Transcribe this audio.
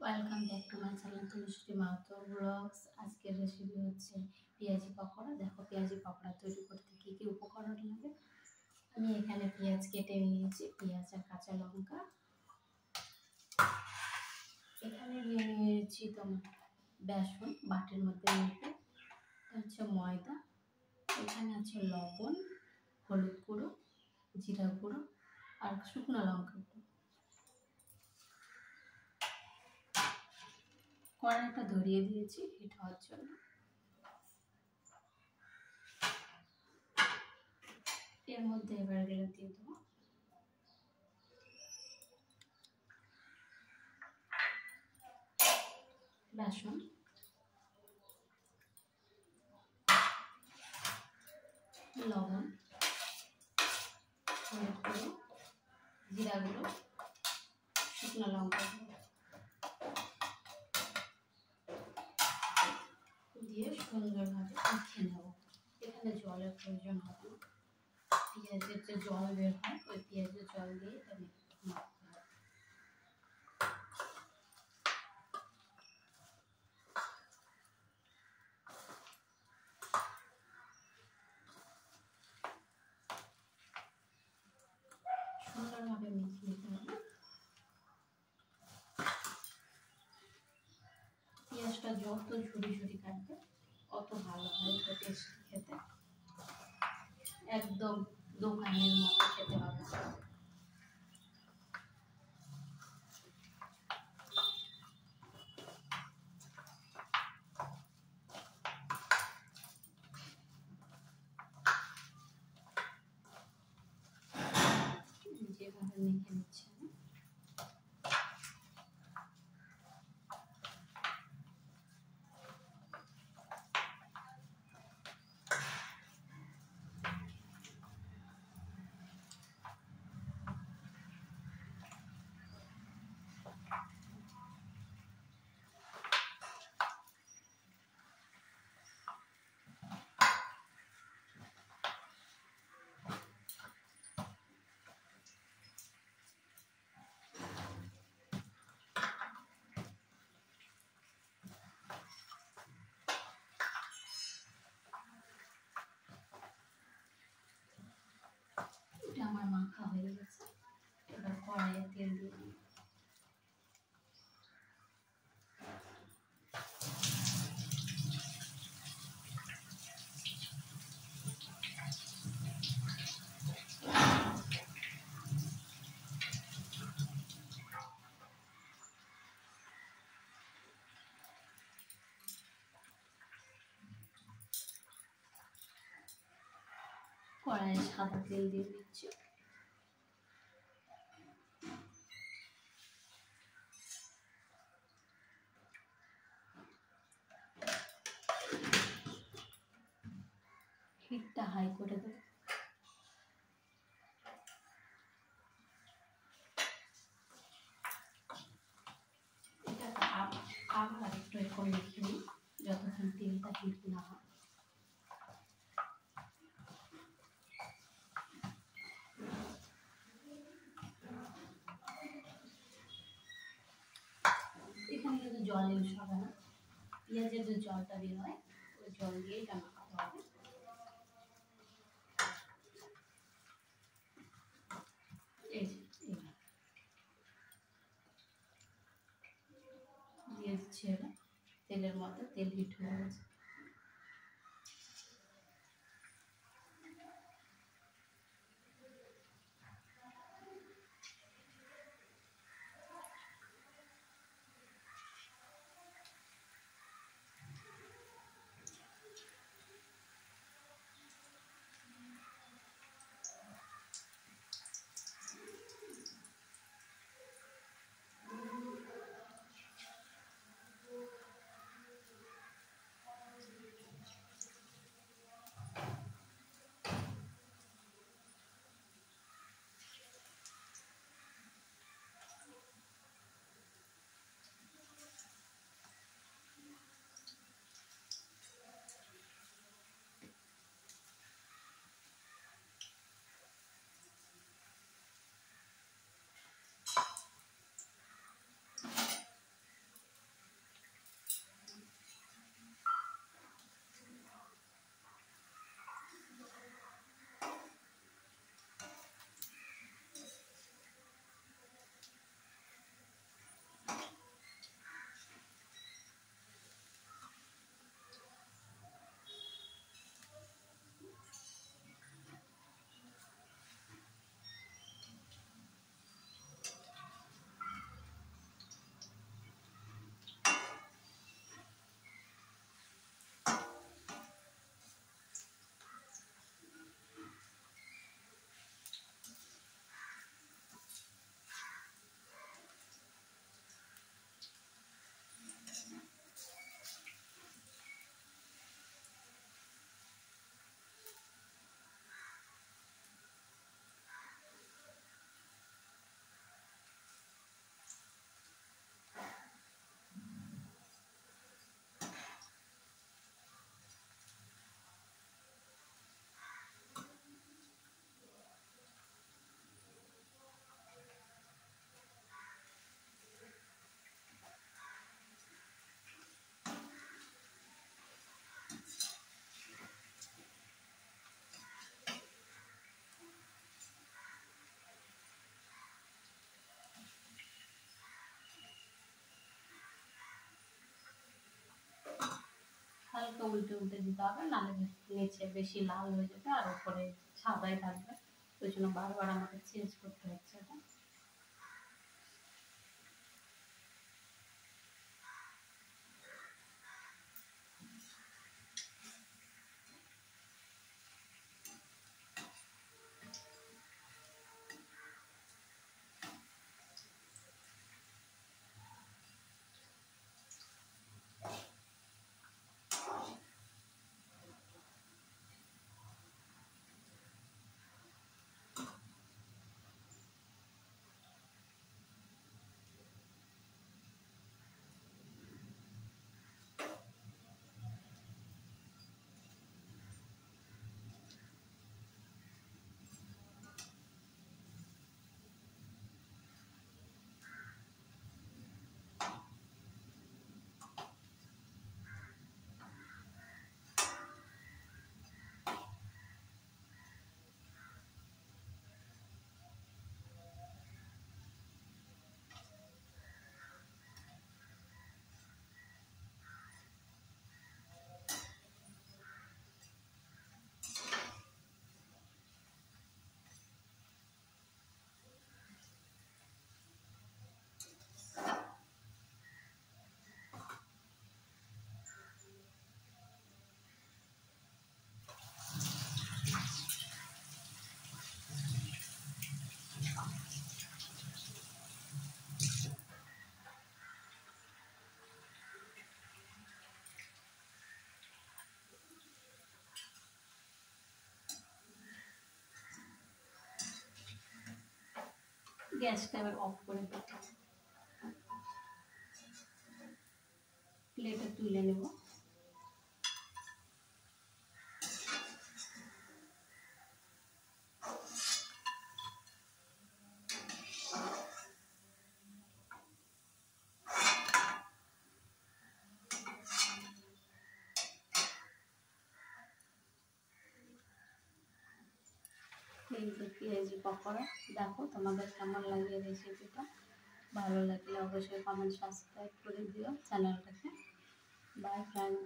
Welcome back to my channel Tulsi Mahato blogs আজকের recipe হচ্ছে পেঁয়াজি পকোড়া। দেখো, পেঁয়াজি পকোড়া তৈরি করতে কী কী উপকরণ লাগে? আমি এখানে পেঁয়াজ কেটে নিয়েছি, পেঁয়াজ আর কাঁচা লঙ্কা। এখানে নিয়ে নিয়েছি তোমার বেসন, বাটির মধ্যে মেখে হচ্ছে ময়দা। এখানে আছে লবণ, হলুদ গুঁড়ো, জিরা গুঁড়ো আর শুকনো লঙ্কা গুঁড়ো কড়াইটা ধরিয়ে দিয়েছি হিট হওয়ার জন্য। এর মধ্যে এবার গেলে দিয়ে দেবো। বেসন। লবণ। জিরা গুঁড়ো শুকনো লঙ্কা গুঁড়ো দিয়ে সুন্দরভাবে মেখে নেব এখানে জলের প্রয়োজন হবে। পেঁয়াজের যে জল বের হয়, ওই পেঁয়াজের জল দিয়ে এটা মাখতে হবে। সুন্দরভাবে পেঁয়াজটা যত ঝুড়ি ঝুড়ি কাটবে অত ভালো হয় টেস্টি খেতে। একদম দোকানের মতো খেতে হবে যেভাবে মেখে নিচ্ছি আমি এটা আমার মাখা হয়ে গেছে। এবার কড়াইয়ে তেল দিয়ে দিই কড়াইয়ে সাদা তেল দিয়ে দিচ্ছি। হিটটা হাই করে দেবো। আবার আরেকটু এরকম মেখে নিই যতক্ষণ তেলটা হিট না হয় এখানে কিন্তু জল ইউজ হবে না। পেঁয়াজের যে জলটা বের হয়, ওই জল দিয়েই রান্না মাখাতে হবে। দিয়ে তেলের মতো তেল হিট হয়ে গেছে। হালকা উল্টে উল্টে দিতে হবে, নাহলে নিচে বেশি লাল হয়ে যাবে আর উপরে সাদাই থাকবে। ওই জন্য বারবার আমাকে চেঞ্জ করতে হচ্ছে এটা। গ্যাসটা আবার অফ করে দিতে প্লেটে তুলে নেব। এই যে পেঁয়াজি পকোড়া, দেখো তোমাদের কেমন লাগে রেসিপিটা ভালো লাগলে অবশ্যই কমেন্ট সাবস্ক্রাইব করে দিও চ্যানেলটাকে বাই ফ্রেন্ড